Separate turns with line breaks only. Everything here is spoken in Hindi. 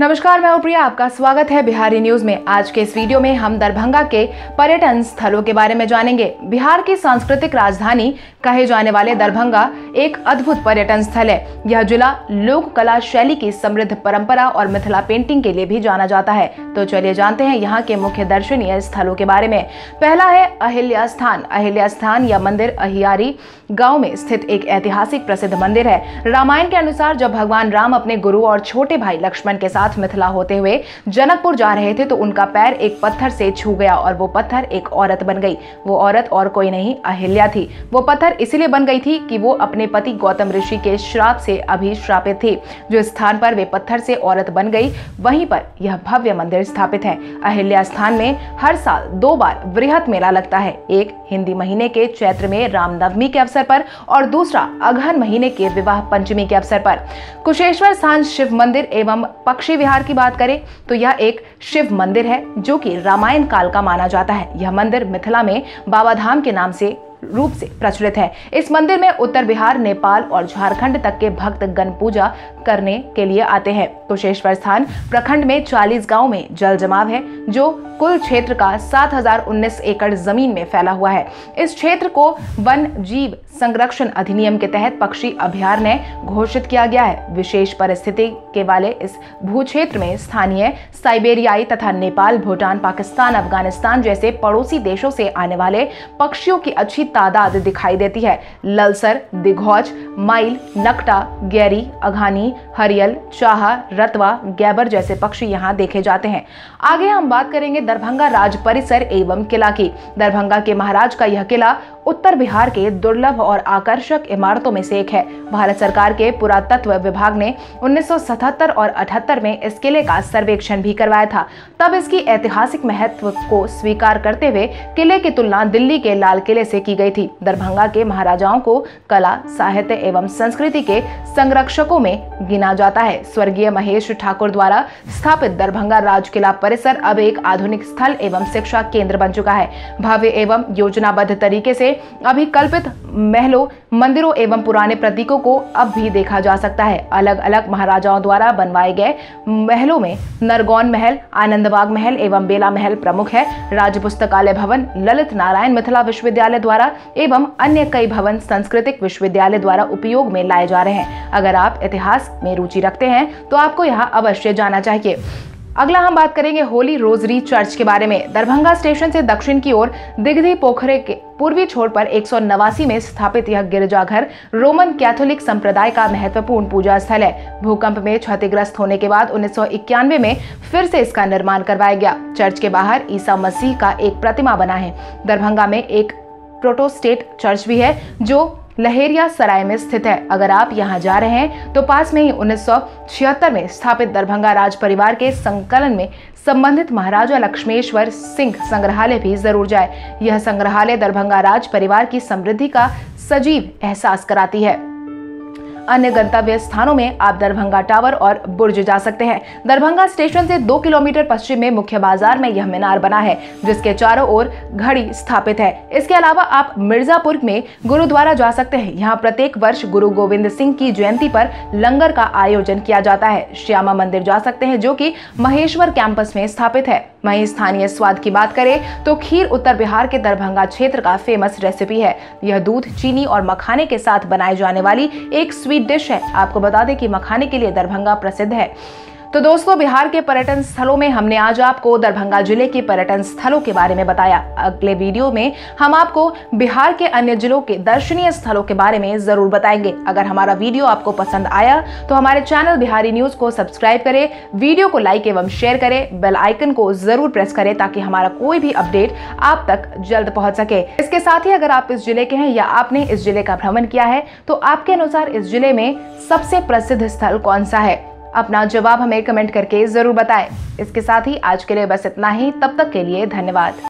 नमस्कार, मैं प्रिया। आपका स्वागत है बिहारी न्यूज़ में। आज के इस वीडियो में हम दरभंगा के पर्यटन स्थलों के बारे में जानेंगे। बिहार की सांस्कृतिक राजधानी कहे जाने वाले दरभंगा एक अद्भुत पर्यटन स्थल है। यह जिला लोक कला शैली की समृद्ध परंपरा और मिथिला पेंटिंग के लिए भी जाना जाता है। तो चलिए जानते हैं यहाँ के मुख्य दर्शनीय स्थलों के बारे में। पहला है अहिल्या स्थान। अहिल्या स्थान या मंदिर अहियारी गाँव में स्थित एक ऐतिहासिक प्रसिद्ध मंदिर है। रामायण के अनुसार जब भगवान राम अपने गुरु और छोटे भाई लक्ष्मण के साथ मिथिला होते हुए जनकपुर जा रहे थे तो उनका पैर एक पत्थर से छू गया और वो पत्थर एक औरत बन गई। वो औरत और कोई नहीं, अहिल्या थी। वो पत्थर इसलिए बन गई थी कि वो अपने पति गौतम ऋषि के श्राप से अभिश्रापित थी। जो स्थान पर वे पत्थर से औरत बन गई, वहीं पर यह भव्य मंदिर स्थापित है। अहिल्या स्थान में हर साल दो बार वृहत मेला लगता है। एक हिंदी महीने के चैत्र में रामनवमी के अवसर पर और दूसरा अगहन महीने के विवाह पंचमी के अवसर पर। कुशेश्वर स्थान शिव मंदिर एवं पक्षी विहार की बात करें तो यह एक शिव मंदिर है, जो कि रामायण काल का माना जाता है। यह मंदिर मिथिला में बाबा धाम के नाम से रूप से प्रचलित है। इस मंदिर में उत्तर बिहार, नेपाल और झारखंड तक के भक्त गण पूजा करने के लिए आते हैं। कुशेश्वर स्थान प्रखंड में 40 गाँव में जल जमाव है, जो कुल क्षेत्र का 7019 एकड़ ज़मीन में फैला हुआ है। इस क्षेत्र को वन जीव संरक्षण अधिनियम के तहत पक्षी अभ्यारण्य घोषित किया गया है। विशेष परिस्थिति के वाले इस भू क्षेत्र में स्थानीय साइबेरियाई तथा नेपाल, भूटान, पाकिस्तान, अफ़गानिस्तान जैसे पड़ोसी देशों से आने वाले पक्षियों की अच्छी तादाद दिखाई देती है। ललसर, दिघौज, माइल, नकटा, गैरी, अघानी, हरियल, चाहा, रतवा, गैबर जैसे पक्षी यहाँ देखे जाते हैं। आगे हम बात करेंगे दरभंगा राज परिसर एवं किला की। दरभंगा के महाराज का यह किला उत्तर बिहार के दुर्लभ और आकर्षक इमारतों में से एक है। भारत सरकार के पुरातत्व विभाग ने 1977 और 78 में इस किले का सर्वेक्षण भी करवाया था। तब इसकी ऐतिहासिक महत्व को स्वीकार करते हुए किले की तुलना दिल्ली के लाल किले से की गई थी। दरभंगा के महाराजाओं को कला, साहित्य एवं संस्कृति के संरक्षकों में गिना जाता है। स्वर्गीय महेश ठाकुर द्वारा स्थापित दरभंगा राज किला परिसर अब एक आधुनिक स्थल एवं शिक्षा केंद्र बन चुका है। भव्य एवं योजनाबद्ध तरीके से अभिकल्पित महलों मंदिरों एवं पुराने प्रतीकों को अब भी देखा जा सकता है। अलग अलग महाराजाओं द्वारा बनवाए गए महलों में नरगौन महल, आनंदबाग महल एवं बेला महल प्रमुख है। राज्य पुस्तकालय भवन, ललित नारायण मिथिला विश्वविद्यालय द्वारा एवं अन्य कई भवन सांस्कृतिक विश्वविद्यालय द्वारा उपयोग में लाए जा रहे हैं। अगर आप इतिहास में रुचि रखते हैं तो आपको यहाँ अवश्य जाना चाहिए। अगला हम बात करेंगे होली रोजरी चर्च के बारे में। दरभंगा स्टेशन से दक्षिण की ओर दिग्धि पोखरे के पूर्वी छोर पर एक सौ नवासी में स्थापित यह गिरजाघर रोमन कैथोलिक संप्रदाय का महत्वपूर्ण पूजा स्थल है। भूकंप में क्षतिग्रस्त होने के बाद उन्नीस सौ इक्यानवे में फिर से इसका निर्माण करवाया गया। चर्च के बाहर ईसा मसीह का एक प्रतिमा बना है। दरभंगा में एक प्रोटोस्टेट चर्च भी है, जो लहेरिया सराय में स्थित है। अगर आप यहाँ जा रहे हैं तो पास में ही उन्नीस सौ छिहत्तर में स्थापित दरभंगा राज परिवार के संकलन में संबंधित महाराजा लक्ष्मेश्वर सिंह संग्रहालय भी ज़रूर जाए। यह संग्रहालय दरभंगा राज परिवार की समृद्धि का सजीव एहसास कराती है। अन्य गंतव्य स्थानों में आप दरभंगा टावर और बुर्ज जा सकते हैं। दरभंगा स्टेशन से दो किलोमीटर पश्चिम में मुख्य बाज़ार में यह मीनार बना है, जिसके चारों ओर घड़ी स्थापित है। इसके अलावा आप मिर्जापुर में गुरुद्वारा जा सकते हैं। यहाँ प्रत्येक वर्ष गुरु गोविंद सिंह की जयंती पर लंगर का आयोजन किया जाता है। श्यामा मंदिर जा सकते हैं, जो की महेश्वर कैंपस में स्थापित है। वहीं स्थानीय स्वाद की बात करें तो खीर उत्तर बिहार के दरभंगा क्षेत्र का फ़ेमस रेसिपी है। यह दूध, चीनी और मखाने के साथ बनाई जाने वाली एक स्वीट डिश है। आपको बता दें कि मखाने के लिए दरभंगा प्रसिद्ध है। तो दोस्तों, बिहार के पर्यटन स्थलों में हमने आज आपको दरभंगा ज़िले के पर्यटन स्थलों के बारे में बताया। अगले वीडियो में हम आपको बिहार के अन्य जिलों के दर्शनीय स्थलों के बारे में ज़रूर बताएँगे। अगर हमारा वीडियो आपको पसंद आया तो हमारे चैनल बिहारी न्यूज़ को सब्सक्राइब करें, वीडियो को लाइक एवं शेयर करें, बेल आइकन को ज़रूर प्रेस करें ताकि हमारा कोई भी अपडेट आप तक जल्द पहुँच सके। इसके साथ ही अगर आप इस ज़िले के हैं या आपने इस ज़िले का भ्रमण किया है तो आपके अनुसार इस ज़िले में सबसे प्रसिद्ध स्थल कौन सा है? अपना जवाब हमें कमेंट करके ज़रूर बताएँ। इसके साथ ही आज के लिए बस इतना ही। तब तक के लिए धन्यवाद।